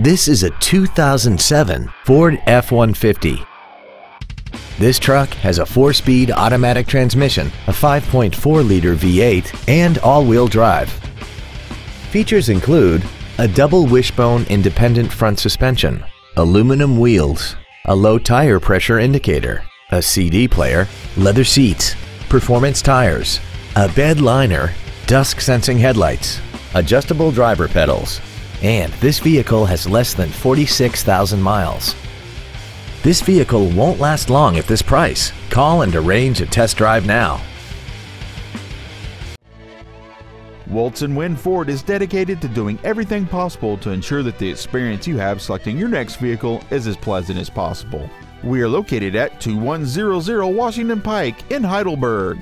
This is a 2007 Ford F-150. This truck has a four-speed automatic transmission, a 5.4-liter V8, and all-wheel drive. Features include a double wishbone independent front suspension, aluminum wheels, a low tire pressure indicator, a CD player, leather seats, performance tires, a bed liner, dusk sensing headlights, adjustable driver pedals, and this vehicle has less than 46,000 miles. This vehicle won't last long at this price. Call and arrange a test drive now. Woltz Wind Ford is dedicated to doing everything possible to ensure that the experience you have selecting your next vehicle is as pleasant as possible. We are located at 2100 Washington Pike in Heidelberg.